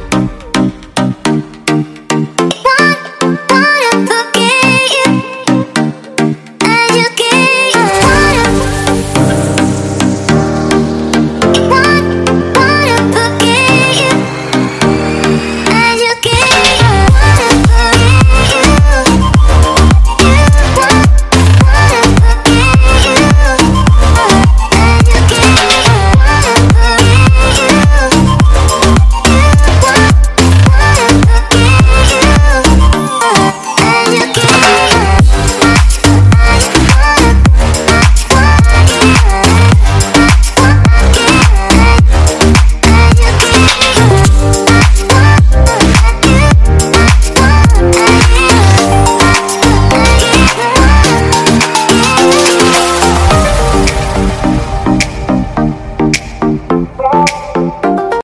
you.